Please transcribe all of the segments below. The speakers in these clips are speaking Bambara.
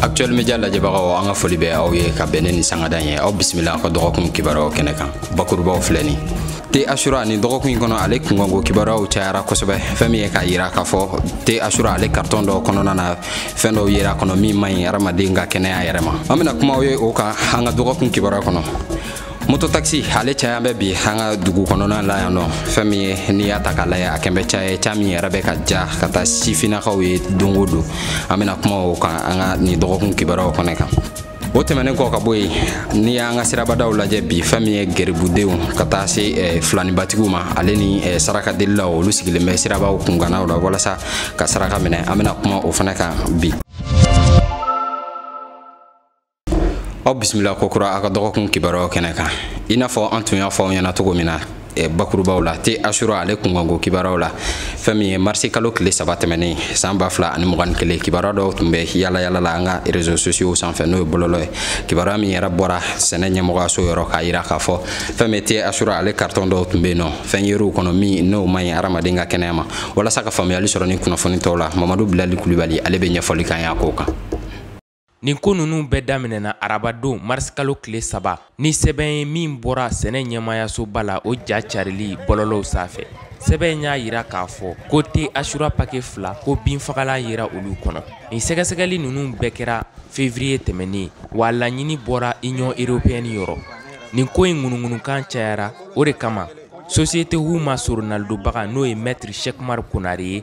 actuel media lajɛbagaw an ka foli bɛ aw ye ka bɛn ne ni sangadan ye aw bisimila aw ka dɔgɔkun kibaruyaw kɛnɛ kan bakurubaw filɛ ni te asura nin dɔgɔkun in kɔnɔ ale kunkanko kibaruyaw cayara kosɛbɛ fɛn min ye k'a yira k'a fɔ te asura ale karitɔn dɔw kɔnɔna na fɛn dɔw yera kɔnɔ min man ɲi hadamaden ka kɛnɛya yɛrɛ ma an bena kumaw ye o kan an ka dɔgɔkun kibaruya kɔnɔ mototaxi ale caya bɛ bi an ka dugu kɔnɔna la yan nɔ fɛn min ye n'i y'a ta k'a lajɛ a kɛn bɛ caya ye ca min yɛrɛ bɛ ka ja ka taa sifinnakaw ye don o don an bɛna kuma o kan an ka nin dɔgɔkun kibaruyaw kɔnɔ kan o tɛmɛnen kɔ ka bɔ yen n'i y'an ka sirabadaw lajɛ bi fɛn min ye gɛribudenw ka taa se eh, filanibatigiw ma ale ni eh, saraka delilaw olu sigilen bɛ sirabaw kunganaw la walasa ka saraka minɛ an bɛna kuma o fana kan bi aw bisimila ko kura a ka dɔgɔkun kibaruyaw kɛnɛ kan i n'a fɔ an tun y'a fɔ aw ɲɛna cogo min na Eh, bakurubaw la te asura ale kunkanko kibaruyaw la fɛn min ye marisi kalo tile saba tɛmɛnen san ba fila ani mugan ni kelen kibaruya dɔw tun bɛ yalayala la an ka rezo sosiyow sanfɛ n'o ye bɔlɔlɔ ye kibaruya min yɛrɛ bɔra sɛnɛ ɲɛmɔgɔyaso yɔrɔ k'a yira k'a fɔ fɛn min te asura ale karitɔn dɔw tun bɛ yen nɔ fɛn yeriw kɔnɔ min n'o man ɲi hadamaden ka kɛnɛya ma walasa ka faamuyali sɔrɔ ni kunnafoni tɔw la mamadu bilali kulibali ale bɛ ɲɛfɔli kan y'a k'o kan Nin ko ninnu bɛɛ daminɛna arabadon marisikalo tile saba ni sɛbɛn ye min bɔra sɛnɛ ɲɛmaayasoba la o ja carili bɔlɔlɔw sanfɛ sɛbɛn y'a yira k'a fɔ ko te asura pake fila ko binfagala yera olu kɔnɔ nin sɛgɛsɛgɛli ninnu bɛɛ kɛra fevriye tɛmɛnen wa laɲini bɔra union europeyɛni yɔrɔ nin ko in ŋunuŋunukan cayara o de kama sosiyete hu ma soronalidobaga n'o ye mɛtiri shɛkumari konare ye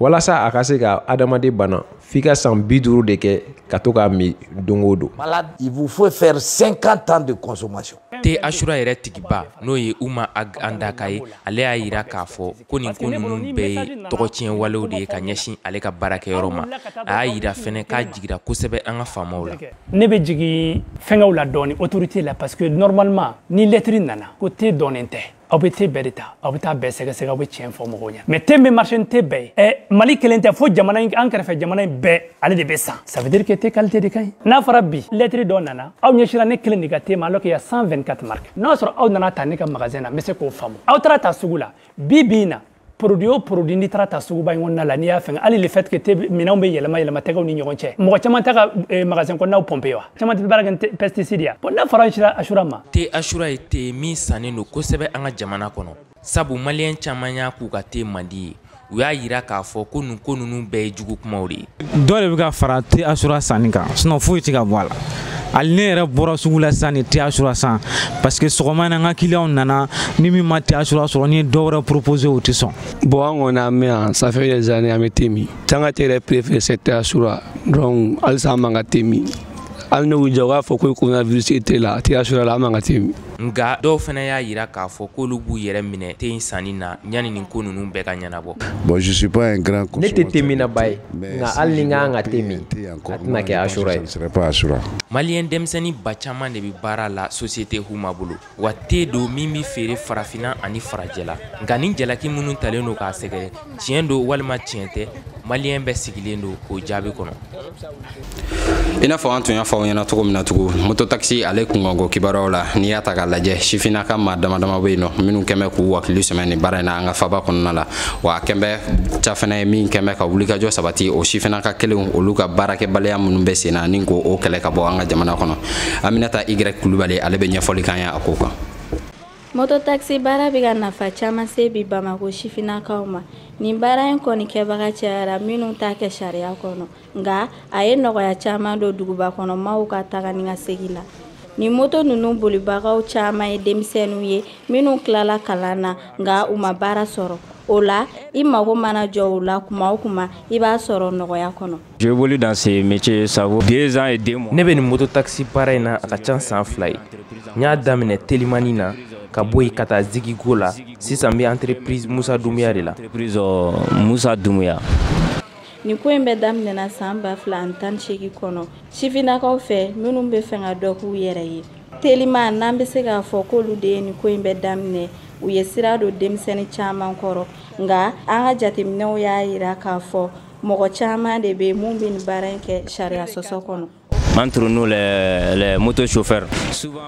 walasa a ka se ka adamaden bana f'i ka san bi duuru de kɛ ka to k'a min don o don. malade il vous faut faire 50 ans de consommation. te asura yɛrɛ tigiba n'o ye uma ag andaka ye ale y'a yira k'a fɔ ko nin ko ninnu bɛɛ ye tɔgɔ tiɲɛ walew de ye ka ɲɛsin ale ka baarakɛyɔrɔ ma a y'a yira fɛnɛ k'a jigira kosɛbɛ an ka faamaw la. ne bɛ jigin fɛngɛw la dɔɔni autorité la parce que normalement ni lɛtiri nana ko te dɔnnen tɛ. aw bɛ te bɛɛ de ta aw bɛ taa bɛɛ sɛgɛsɛgɛ aw bɛ tiɲɛ fɔ mɔgɔw ɲɛna mɛ te bɛ marché ni te bɛɛ ye ɛ mali kelen tɛ fo jamana in an kɛrɛfɛ jamana in bɛɛ ale de bɛ san ça veut dire que te qualité de ka ɲi n'a fɔra bi lɛtiri dɔ nana aw ɲɛsira ne kelen de ka te ma alors qu'il y a 124 marques n'a sɔrɔ aw nana ta ne ka magasin na n bɛ se k'o faamu aw taara ta sugu la bi bi in na produit o produit n'i taara ta suguba in kɔnɔna la n'i y'a fɛngɛ hali le fait que te minɛnw bɛ yɛlɛma yɛlɛma tɛgɛw ni ɲɔgɔn cɛ mɔgɔ caman t'a ka eh, magasin kɔnɔnaw pɔnpe wa caman tɛ baara kɛ pesticide ya bɔn n'a fɔra asura asura ma te asura ye te min sannen don kosɛbɛ an ka jamana kɔnɔ sabu maliyɛn caman y'a k'u ka te mandi ye u y'a yira k'a fɔ ko nin ko ninnu bɛɛ ye jugu kumaw de ye dɔ de bɛ ka fara te asura sanni kan sinɔn foyi tɛ ka bɔ a la hali ne yɛrɛ bɔra sugu la sisan nin tɛ asura san parce que sɔgɔma in na n ka kiliyanw nana ni min ma tɛ asura sɔrɔ n ye dɔ wɛrɛ propose o tɛ sɔn bon an kɔni an bɛ yan ça fait des années an bɛ te min can ka te yɛrɛ préféré c'est tɛ asura donc halisa an man ka te min hali ne y'u diya u k'a fɔ ko coronavirus tɛ la a tɛ asura la an man ka te min nka dɔw fana y'a yira k'a fɔ k'olu b'u yɛrɛ minɛ te in sanni na yanni nin ko ninnu bɛɛ ka ɲɛnabɔ ne tɛ te minnaba ye nka hali ni k'an ka te min a tɛna kɛ asura ye maliyɛn denmisɛnnin ba caman de bɛ baara la sosiyete huma bolo wa te don min bɛ feere farafinna ani farajɛ la nka nin jalaki minnu talen don k'a sɛgɛrɛ tiɲɛ do walima tiɲɛ tɛ maliyɛn bɛɛ sigilen do k'o jaabi kɔnɔ i n'a fɔ an tun y'a fɔ aw ɲɛna cogo min na tugun mototakisi ale kunkanko kibaruyaw la n'i y'a ta k'a lajɛ sifinnaka maa dama dama bɛ yen nɔ minnu kɛn bɛ k'u wakili sɛmɛ nin baara in na an ka faba kɔnɔna la wa a kɛn bɛ ca fana ye min kɛn bɛ ka wulikajɔ sabati o sifinnaka kelenw olu ka baarakɛbaliya minnu bɛ sen na ni ko o kɛlɛ ka bɔ an ka jamana kɔnɔ aminata y kulubali ale bɛ ɲɛfɔli k'an ye a ko kan mototakisi baara bɛ ka nafa caman se bi bamako sifinnakaw ma nin baara in kɔni kɛbaga cayara minnu t'a kɛ sariya kɔnɔ nka a ye nɔgɔya caman don duguba kɔnɔ maaw ka taga ni ka segin na nin moto ninnu bolibagaw caman ye denmisɛnninw ye minnu tilala kalan na nka u ma baara sɔrɔ o la i mago mana jɔ u la kuma o kuma i b'a sɔrɔ nɔgɔya kɔnɔ Je évolue dans ce métier, ça vaut deux ans et deux mois. Ne bɛ nin moto taxi baara in na a ka ca san fila ye. N y'a daminɛ Telimani na ka bɔ yen ka taa Zigigo la. Sisan n bɛ entreprise Musa Dumuya de la. Entreprise euh, Musa Dumuya. Nin ko in bɛ daminɛna san ba fila ani tan ni seegin kɔnɔ sifinnakaw fɛ minnu bɛ fɛ ka dɔ k'u yɛrɛ ye. Telima n'an bɛ se k'a fɔ k'olu de ye nin ko in bɛ daminɛ u ye sira don denmisɛnnin caman kɔrɔ nka an ka jateminɛw y'a jira k'a fɔ mɔgɔ caman de bɛ mun bɛ nin baara in kɛ sariya sɔsɔ kɔnɔ entre nous les, les moto chauffeurs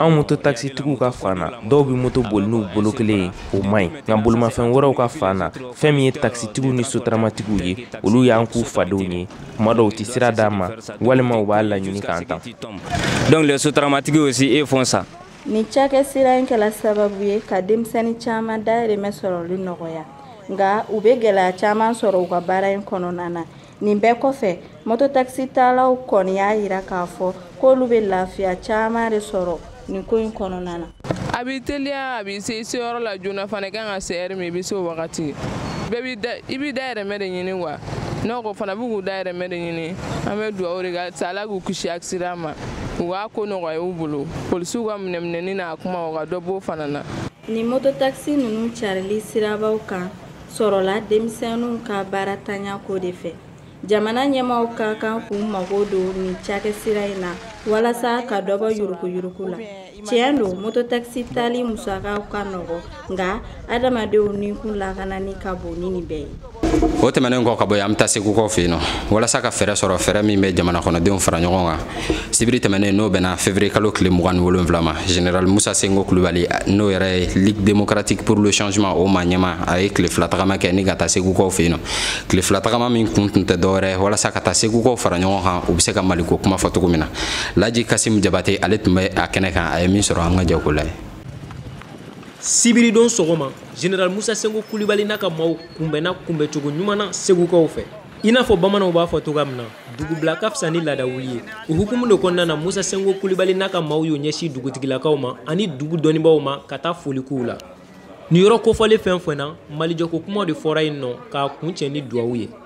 anw moto taxitigiw ka fan na dɔw bɛ moto boli n'u bolo kelen ye o man ɲi nka bolimafɛn wɛrɛw ka fan na fɛn min ye taxitigiw ni sotaramatigiw ye olu y'an k'u fadenw ye kuma dɔw tɛ sira d'an ma walima u b'a laɲini k'an tan donc les sotaramatigiw aussi e font ça Nin cakɛ sira in kɛla sababu ye ka denmisɛnnin caman dayɛlɛmɛ sɔrɔli nɔgɔya, nka u bɛ gɛlɛya caman sɔrɔ u ka baara in kɔnɔna na. Nin bɛɛ kɔfɛ, mototakisitalaw kɔni y'a jira k'a fɔ k'olu bɛ lafiya caman de sɔrɔ nin ko in kɔnɔna na. A b'i teliya, a b'i se i seyɔrɔ la joona fana, i ka kan ka se ɛri min, i bɛ se o wagati. Bɛɛ b'i da, i b'i dayɛlɛmɛ de ɲini quoi, donc o fana b'u k'u dayɛlɛmɛ de ɲini, an bɛ dugawu de kɛ halisa Ala k'u kisi accident ma. u k'a ko nɔgɔya u bolo polisiw ka minɛminɛni n'a kuma u ka dɔ b'o fana na ni mototakisi ninnu carili sirabaw kan sɔrɔla denmisɛnninw ka baaratanya ko de fɛ jamana ɲɛmaaw ka kan k'u mago don nin cakɛsira in na walasa ka dɔ bɔ yuruguyurugu la tiɲɛ don mototakisi tali musakaw ka nɔgɔ nka adamadenw ni kun lakanani ka bon ni nin bɛɛ ye o tɛmɛnen kɔ ka bɔ yen an bɛ taa segukaw fɛ yen nɔ walasa ka fɛɛrɛ sɔrɔ fɛɛrɛ min bɛ jamana kɔnɔdenw fara ɲɔgɔn kan sibiri tɛmɛnen n'o bɛnna fevrier kalo tile mugan ni wolonwula ma general musa senko kulubali n'o yɛrɛ ye ligue démocratique pour le changement o ma ɲɛma a ye tile fila tagama kɛ ni ka taa segukaw fɛ yen nɔ tile fila tagama min kun tun tɛ dɔwɛrɛ walasa ka taa segukaw fara ɲɔgɔn kan u bɛ se ka maliko kuma fɔ cogo min na laji kasimu jabate ale tun bɛ a kɛnɛ kan a ye min sɔrɔ an ka jako la ye sibiridon sɔgɔma general musa senko kulibali n'a ka maaw kunbɛnna kunbɛcogo ɲuman na segukaw fɛ i n'a fɔ bamananw b'a fɔ cogoya min na dugubila ka fisa ni laadawuli ye o hukumu de kɔnɔna na musa senko kulibali n'a ka maaw y'o ɲɛsin dugutigilakaw ma ani dugu dɔnnibaaw ma ka taa foli k'u la nin yɔrɔ kofɔlen fɛn fɛn na malijɔko kuma de fɔra yen nɔ k'a kun cɛ ni duwawu ye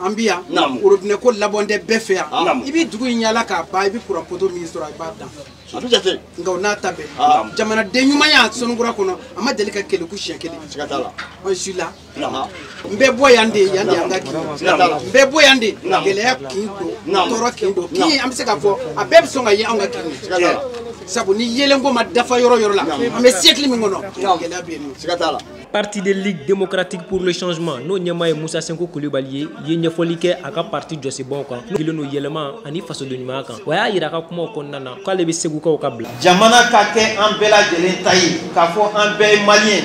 an bi yan orobinɛ ko labɔn tɛ bɛɛ fɛ yan i bɛ dugu in yala k'a ban i bɛ kuran poto min sɔrɔ i b'a dan nka o n'a ta bɛɛ jamanaden ɲuman y'a sonokura kɔnɔ a ma deli ka keleku siɲɛ kelen ɔ si la n bɛ bɔ yan de yan de an ka kin n bɛ bɔ yan de gɛlɛya kin don tɔɔrɔ kin don kin an bɛ se k'a fɔ a bɛɛ bɛ sɔn ka ye anw ka kin ye sabu ni yelenko ma dafa yɔrɔ yɔrɔ la an bɛ siyɛkili min kɔnɔ gɛlɛya bɛ yen nɔ parti de ligue démocratique pour le changement n'o ɲɛmaa ye musa senko kulibali ye ye ɲɛfɔli kɛ a ka parti jɔsebɔn kan n'o dilen don yɛlɛma ani fasodenɲumanya kan wa y'a yira ka kumaw kɔnɔna na k'ale bɛ segukaw ka bila jamana ka kɛ an bɛɛ lajɛlen ta ye k'a fɔ an bɛɛ ye maliyɛn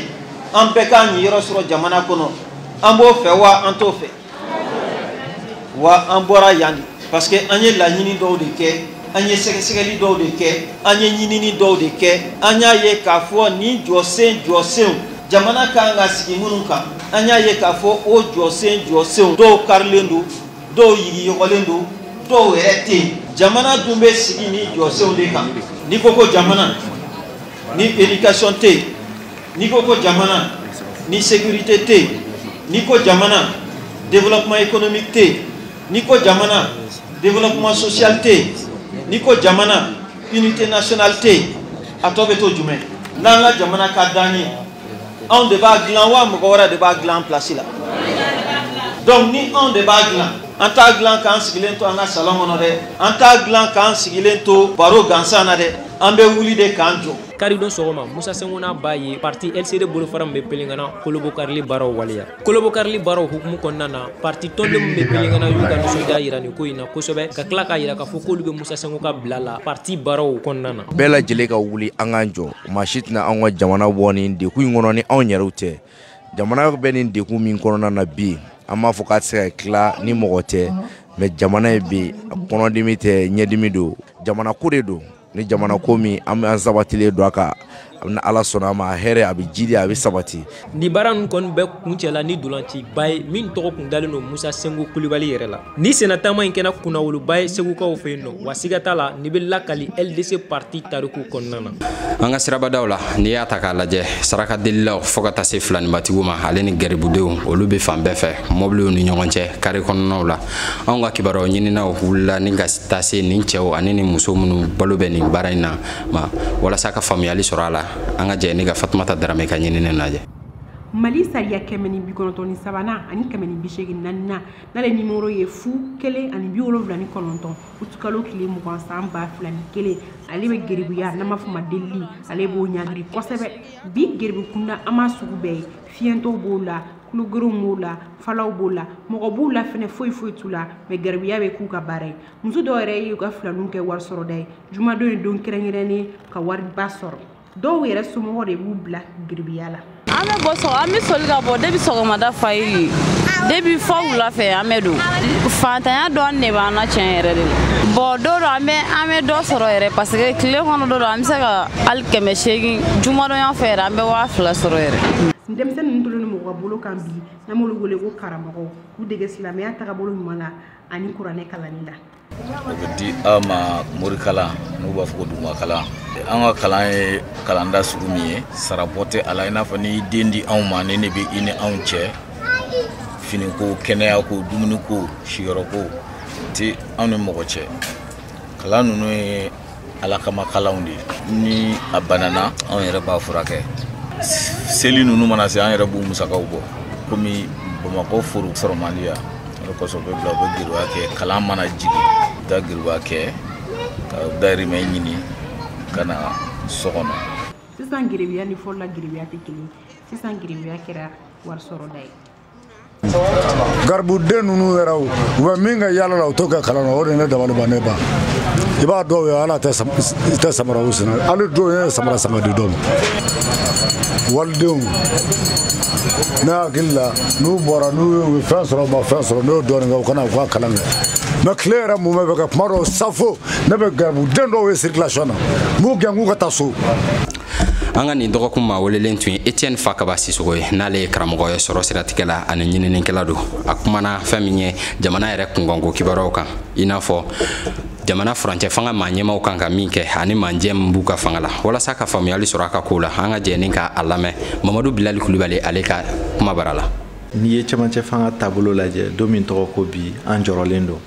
an bɛɛ k'an ɲiyɔrɔ sɔrɔ jamana kɔnɔ an b'o fɛ wa an t'o fɛ wa an bɔra yan de parce que an ye laɲini dɔw de kɛ an ye sɛgɛsɛgɛli dɔw de kɛ an ye ɲinini dɔw de kɛ an y'a ye k'a fɔ ni jɔsen jɔsenw jamana kan ka sigi minnu kan an y'a ye k'a fɔ o jɔsen jɔsenw dɔw karilen don dɔw yigiyɔgɔlen don dɔw yɛrɛ tɛ yen jamana dun bɛ sigi ni jɔsenw de kan n'i ko ko jamana ni éducation tɛ yen n'i ko ko jamana ni sécurité tɛ yen n'i ko jamana développement économique tɛ yen n'i ko jamana développement social tɛ yen n'i ko jamana unité nationale tɛ yen a tɔ bɛ to jumɛn n'an ka jamana ka d'an ye anw de b'a dilan wa mɔgɔ wɛrɛ de b'a dilan an place la donc ni anw de b'a dilan an t'a dilan k'an sigilen to an ka salon kɔnɔ dɛ an t'a dilan k'an sigilen to baro gansan na dɛ an bɛ wuli de k'an jɔ Karidon sɔgɔma Musa Senko n'a b'a ye parti LCD bolofara min bɛ pelenkana kolobo karili baaraw waleya. Kolobo karili baaraw hukumu kɔnɔna na, parti tɔnden minnu bɛ pelenkana y'u ka nisɔndiya jira nin ko in na kosɛbɛ, ka tila k'a jira k'a fɔ k'olu bɛ Musa Senko ka bila la parti baaraw kɔnɔna na. Bɛɛ lajɛlen ka wuli an k'an jɔ, maa si tɛna anw ka jamana bɔ nin degun in kɔnɔ ni anw yɛrɛw tɛ. Jamana bɛ nin degun min kɔnɔna na bi, an b'a fɔ k'a tɛ se ka tila ni mɔgɔ tɛ, mais jamana in bɛ yen, kɔnɔdimi tɛ, ɲɛdimi don, jamana ko de don. ni jamana ko min an bɛ an sabatilen don a kan a bɛ ala sɔnna a ma a hɛrɛ a bɛ jidi a bɛ sabati. nin baara ninnu kɔni bɛɛ kun cɛla ni dolanciba ye min tɔgɔ kun dalen don musa sengu kulibali yɛrɛ la ni sennataama in kɛra kunnawoloba ye segukaw fɛ yen nɔ wa siga t'a la nin bɛ lakali ldc parti tariku kɔnɔna na. an ka sirabadaw la n'i y'a ta k'a lajɛ saraka delilaw fo ka taa se filanibatigiw ma ale ni garibudenw olu bɛ fan bɛɛ fɛ mɔbiliw ni ɲɔgɔn cɛ kare kɔnɔnaw la. anw ka kibaruyaw ɲininaw wulila ni ka taa se nin cɛw ani ni muso minnu balo bɛ nin baara in na ma walasa ka faamuyali sɔrɔ a la an ka jɛ ne ka fatumata darame ka ɲinini lajɛ mali sariya kɛmɛ ni bikɔnɔntɔn ni sabanan ani kɛmɛ ni bisegin nanina n'ale nimoro ye fu kelen ani bi wolonwula ni kɔnɔntɔn utukalo tile mugan san ba fila ni kelen ale bɛ geribuya n'an b'a fɔ ma delili ale b'o ɲagiri kosɛbɛ bi geribukunda an b'a sugu bɛɛ ye fiyɛntɔw b'o la kuluguru b'u la falaw b'u la mɔgɔ b'u la fɛnɛ foyi foyi t'u la mɛ garibuya bɛ k'u ka baara ye muso dɔw yɛrɛ y'u ka filaninw kɛ wari sɔrɔda ye jumadon ye don kɛrɛnkɛrɛnnen ka wariba sɔrɔ dɔw yɛrɛ somɔgɔ de b'u bila garibuya la an bɛ bɔ sɔgɔ an bɛ soli ka bɔ debi sɔgɔmada fayiri debi fɔ wula fɛ an bɛ don fantanya dɔɔni de b'an na tiɲɛ yɛrɛ de la bɔn don dɔ an bɛ an bɛ dɔ sɔrɔ yɛrɛ parce que tile kɔnɔ don dɔ an bɛ se ka hali kɛmɛ seegin jumadɔnya fɛ yɛrɛ an bɛ waa fila sɔrɔ yɛrɛ denmisɛn ninnu tolen mɔgɔ ka bolo kan bi n'an b'olu wele ko karamɔgɔw k'u dege silamɛya tagabolo ɲuman na ani kuranɛ kalanni la o bɛ di aw ma morikalan n'u b'a fɔ ko dugumakalan an ka kalan ye kalanda sugu min ye sarabɔ tɛ a la i n'a fɔ n'i den di anw ma ni ne bɛ i ni anw cɛ finiko kɛnɛyako dumuniko siyɔrɔko tɛ anw ni mɔgɔ cɛ kalan ninnu ye ala kama kalanw de ni a banana anw yɛrɛ b'a furakɛ seli nunu mana se an yɛrɛ b'u musakaw bɔ komi bamakɔ foro sɔrɔmaliya o kosɔn bɛ bila u bɛ giriya kɛ kalan mana jigin u da giriya kɛ ka dayirimɛ ɲini ka na so kɔnɔ sisan giriya ni fɔlɔla giriya tɛ kelen sisan giriya kɛra wari sɔrɔda ye garibuden ninnu yɛrɛ u bɛ min ka yaala la u t'o kɛ kalan na o de ne dabali ban ne ban i b'a dɔw ye ala tɛ samara u sɛnɛ hali don ye samara sama di dɔw ma walidenw ne hakili la n'u bɔra n'u ye fɛn sɔrɔ u ma fɛn sɔrɔ n'o dɔɔnin kɛ u kana u ka kalan kɛ mɛ tile yɛrɛ mun bɛ bɛ kɛ kuma dɔw safo ne bɛ garibuden dɔw ye circulation na n b'u gɛn k'u ka taa so an ka nin dɔgɔkun ma welelen tun ye etienne fa kaba sisogo ye n'ale ye karamɔgɔ ye sɔrɔ siratigɛ la ani ɲininikɛla don a kumana fɛn min ye jamana yɛrɛ kungɔnko kibaruyaw kan i n'a fɔ jamana furancɛ fanga maa ɲɛmaw kan ka min kɛ ani manjɛ min b'u ka fanga la walasa ka faamuyali sɔrɔ a ka kow la an ka jɛni ka a lamɛn mamadu bilali kulubali ale ka kuma bara la n'i ye cɛmancɛ fanga taabolo lajɛ don min tɔgɔ ko bi an jɔrɔlen don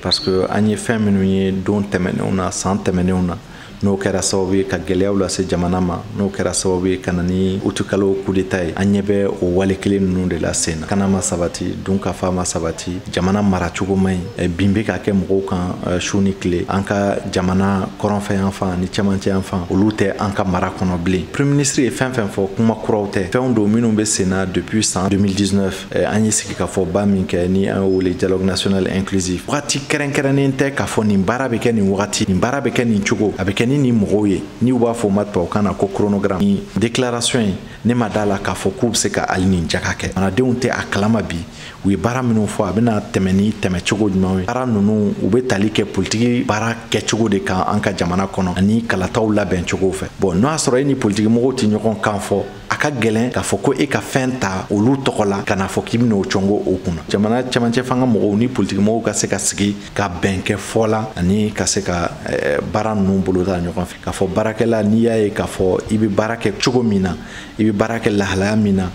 parce que an ye fɛn minnu ye don tɛmɛnenw na san tɛmɛnenw na n'o kɛra sababu ye ka gɛlɛyaw lase jamana ma n'o kɛra sababu ye ka na ni utikalo kudeta ye an ɲɛ bɛ o wale kelen ninnu de la sen na kana ma sabati dunkafa ma sabati jamana maracogo ma ɲi bin bɛ ka kɛ mɔgɔw kan su ni tile an ka jamana kɔrɔnfɛ yan fan ni cɛmancɛ yan fan olu tɛ an ka mara kɔnɔ bilen premier ministre ye fɛn fɛn fɔ kuma kuraw tɛ fɛnw don minnu bɛ sen na depuis san 2019 Eh, an ye sigi ka fɔba min kɛ ni an wele dialogue national inclusif wagati kɛrɛnkɛrɛnnen tɛ k'a fɔ nin baara bɛ kɛ nin wagati nin baara bɛ kɛ nin cogo a bɛ kɛ ni nin mɔgɔw ye ni u b'a fɔ ma tubabukan na ko chronogramme ni déclaration ye ne ma d'a la k'a fɔ k'u bɛ se ka hali nin jaka kɛ jamanadenw tɛ a kalama bi u ye baara minnu fɔ a bɛna tɛmɛ ni tɛmɛ cogo ɲumanw ye baara ninnu u bɛ tali kɛ politiki baara kɛcogo de kan an ka jamana kɔnɔ ani kalataw labɛn cogo fɛ bon n'o y'a sɔrɔ e ni politiki mɔgɔw tɛ ɲɔgɔn kan fɔ a ka gɛlɛn k'a fɔ ko e ka fɛn ta olu tɔgɔ la ka n'a fɔ k'i bɛna o cɔngo o kunna jamana cɛmancɛ fanga mɔgɔw ni politikimɔgɔw ka se ka sigi ka bɛn kɛ fɔ la ani ka se ka eh, baara ninnu boloda ɲɔgɔn fɛ k'a fɔ baarakɛla n'i y'a ye k'a fɔ i bɛ baara kɛ cogo min na i bɛ baara kɛ lahalaya min na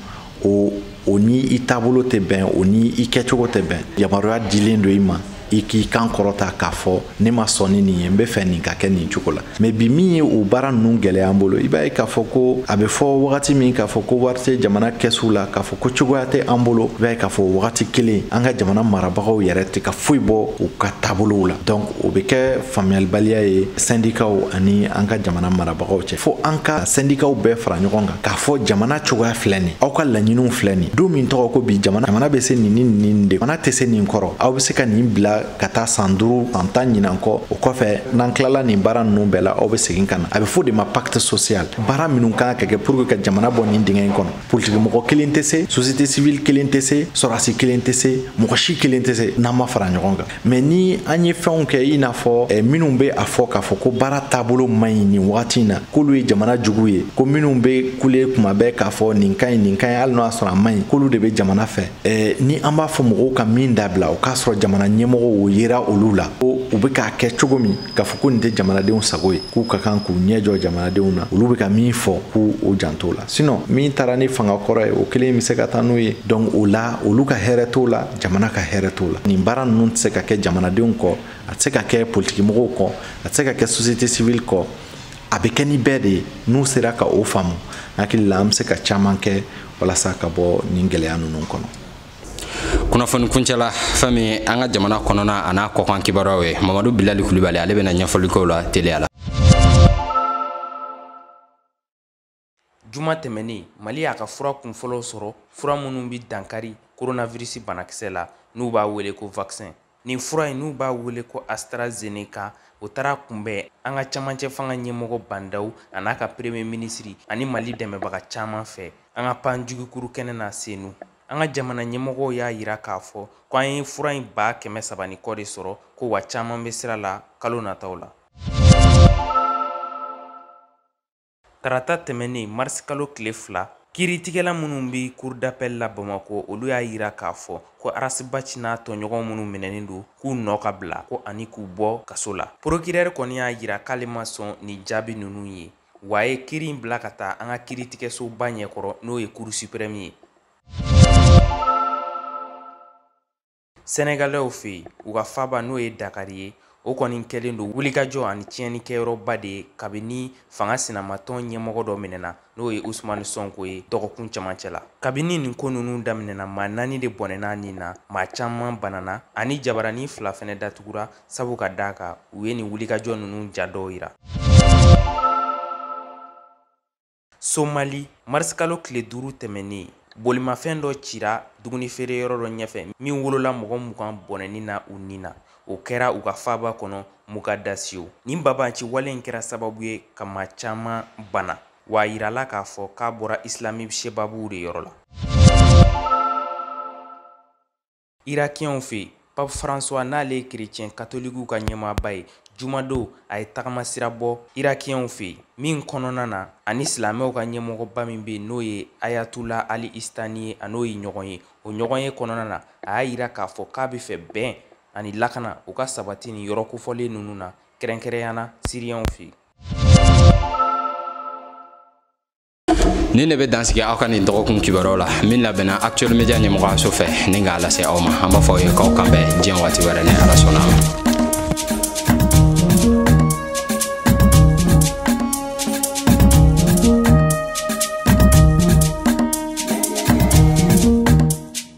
o o ni i taabolo tɛ bɛn o ni i kɛcogo tɛ bɛn yamaruya dilen don i ma i k'i kan kɔrɔta k'a fɔ ne ma sɔn ni nin ye n be fɛ nin ka kɛ nin cogo la mɛ bi min ye o baara nunu gwɛlɛya an bolo i b'a ye k'a fɔ ko a be fɔ wagati min k'a fɔ ko wari tɛ jamana kɛsuw la k'a fɔ ko cogoya tɛ an bolo i b'a ye k'a fɔ wagati kelen an ka jamana marabagaw yɛrɛ tɛ ka foyi bɔ u ka taabolow la donc o be kɛ faamuyalibaliya ye sɛndikaw ani an ka jamana marabagaw cɛ fo an ka sɛndikaw bɛɛ fara ɲɔgɔn kan k'a fɔ jamana cogoya filɛ nin aw ka laɲiniw filɛ nin don min tɔgɔ ko bi jamana jamana bɛ se nin ni nin de jamana tɛ se nin kɔrɔ aw bɛ se ka nin bila ka taa san duuru san tan ɲinan kɔ o kɔfɛ n'an tilala nin baara ninnu bɛɛ la aw bɛ segin ka na a bɛ fɔ de ma pacte social baara minnu kan ka kɛ pour que ka jamana bɔ nin dingɛ in kɔnɔ politiki mɔgɔ kelen tɛ se société civile kelen tɛ se sɔrɔdasi kelen tɛ se mɔgɔ si kelen tɛ se n'an ma fara ɲɔgɔn kan mɛ ni an ye fɛnw kɛ i n'a fɔ eh, minnu bɛ a fɔ k'a fɔ ko baara taabolo man ɲi nin wagati in na k'olu ye jamana jugu ye ko minnu bɛ kule kuma bɛɛ k'a fɔ nin ka ɲi nin ka ɲi hali n'o y'a sɔrɔ a man ɲi k'olu de bɛ jamana fɛ eh, ni an b'a fɔ mɔgɔw ka min dabila o k'a sɔrɔ jamana ɲɛmɔgɔw o yera olu la ko u bɛ k'a kɛ cogo min k'a fɔ ko nin tɛ jamanadenw sago ye k'u ka kan k'u ɲɛ jɔ jamanadenw na olu bɛ ka min fɔ k'u o janto la sinɔn min taara ni fanga kɔrɔ ye o kelen bɛ se ka taa n'o ye dɔnku o la olu ka hɛrɛ t'o la jamana ka hɛrɛ t'o la nin baara ninnu tɛ se ka kɛ jamanadenw kɔ a tɛ se ka kɛ politikimɔgɔw kɔ a tɛ se ka kɛ sosiyete sivili kɔ a bɛ kɛ ni bɛɛ de ye n'u sera ka o faamu hakili la an bɛ se ka caman kɛ walasa ka bɔ nin gɛlɛya ninnu kɔnɔ kunnafoni kuncɛla fɛn min an ka jamana kɔnɔna a n'a kɔkan kibaruyaw ye mamadu bilali kulubali ale bɛna ɲɛfɔli k'o la teliya la juma tɛmɛnen mali y'a ka fura kunfɔlɔw sɔrɔ fura minnu bɛ dankari koronavirisi banakisɛ la n'u b'a wele ko vaccin Nin fura in n'u b'a wele ko AstraZeneca o taara kunbɛn an ka camancɛ fanga ɲɛmɔgɔ Bandaw a n'a ka premier minisiri ani Mali dɛmɛbaga caman fɛ an ka pan jigikuru kɛnɛ na Senu. An ka jamana ɲɛmɔgɔw y'a jira k'a fɔ ko an ye fura in ba kɛmɛ saba ni kɔ de sɔrɔ ko wa caman bɛ sira la kalo nataw la. Tarata tɛmɛnen marisikalo tile fila kiiritigɛla minnu bɛ cour d'appel la Bamako olu y'a jira k'a fɔ ko Arasibach n'a tɔɲɔgɔn minnu minɛnen don k'u nɔ ka bila ko ani k'u bɔ kaso la. Porokirɛri kɔni y'a jira k'ale ma sɔn nin jaabi ninnu ye, wa a ye kiiri in bila ka taa an ka kiiritigɛsoba ɲɛkɔrɔ n'o ye Cour supreme ye. sɛnɛgalɛw fɛ yen u ka faba n'o ye dakari ye o kɔni kɛlen don wulikajɔ ani tiɲɛnikɛyɔrɔba de ye kabini fanga sinamatɔn ɲɛmɔgɔ dɔ minɛna n'o ye usumani sɔnko ye dɔgɔkun camancɛ la kabini nin ko ninnu daminɛna maa naani de bɔnɛna nin na maa caman banana ani jabarani fila fɛnɛ datugura sabu ka daa ka u ye nin wulikajɔ ninnu ja dɔw yira somali marisikalo tile duuru tɛmɛnnen bolimafɛn dɔ cira dumunifeere yɔrɔ dɔ ɲɛfɛ min wolola mɔgɔ mugan bɔnɛni na u ni na o kɛra u ka faaba kɔnɔ mugadasiyo nin babanci wale in kɛra sababu ye ka maa caman bana wa yirala k'a fɔ k'a bɔra islami sebabuw de yɔrɔ la irakiyɛnw fɛ yen papu faransuwa n'ale ye kerecɛn katolikiw ka ɲɛmaaba ye jumadon a ye tagamasira bɔ irakiyɛnw fɛ yen min kɔnɔna na ani silamɛw ka ɲɛmɔgɔba min bɛ yen n'o ye ayatula ali istani ye an'o ye ɲɔgɔn ye o ɲɔgɔn ye kɔnɔna na a y'a jira k'a fɔ k'a bɛ fɛ bɛn ani lakana u ka sabati nin yɔrɔ kofɔlen ninnu na kɛrɛnkɛrɛnyana siriyɛnw fɛ yen ni ne bɛ dansigi aw ka nin dɔgɔkun kibaruyaw la min labɛnna actuel media ɲɛmɔgɔyaso fɛ ni k'a lase aw ma an b'a fɔ aw ye k'aw kan bɛn diɲɛ waati wɛrɛ ni ala sɔnna a ma